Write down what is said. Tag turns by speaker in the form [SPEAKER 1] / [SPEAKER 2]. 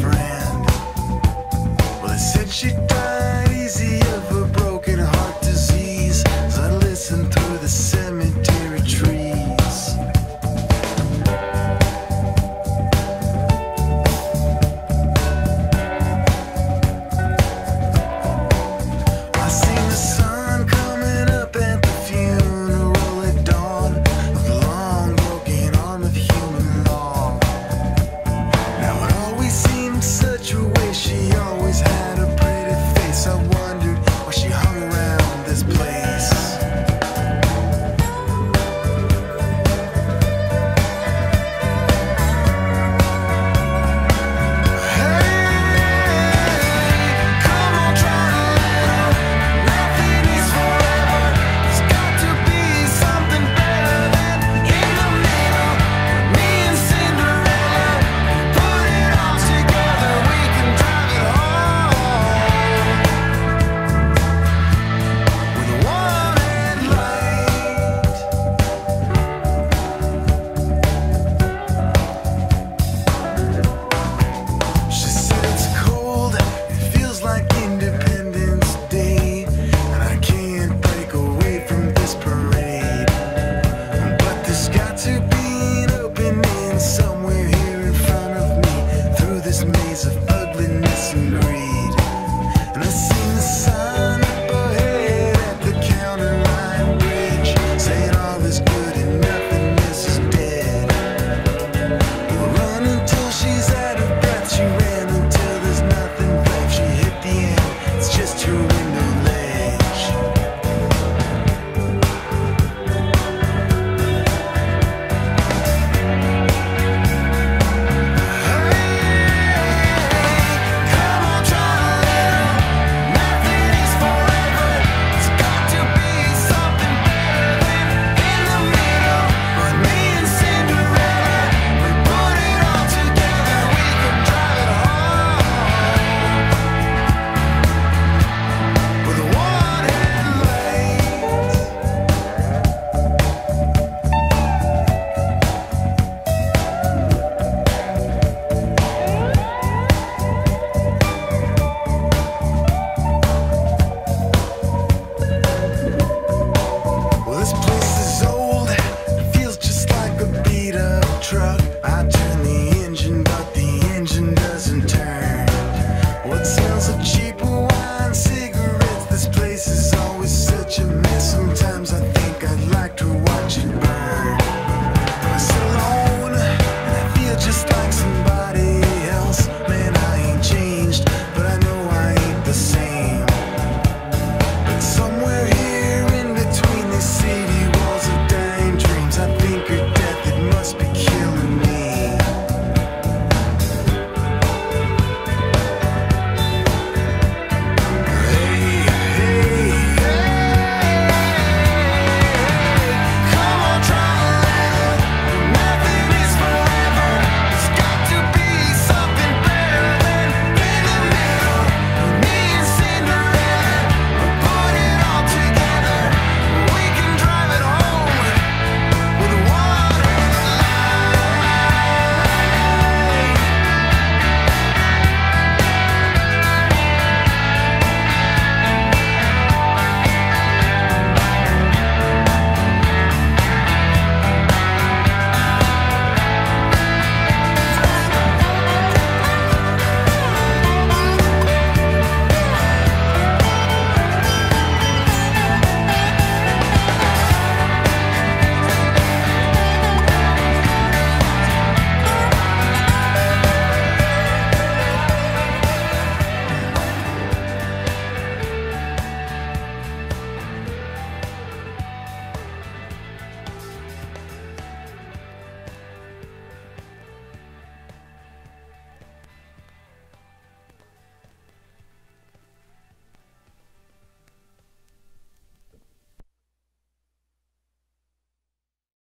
[SPEAKER 1] friend. Well, they said she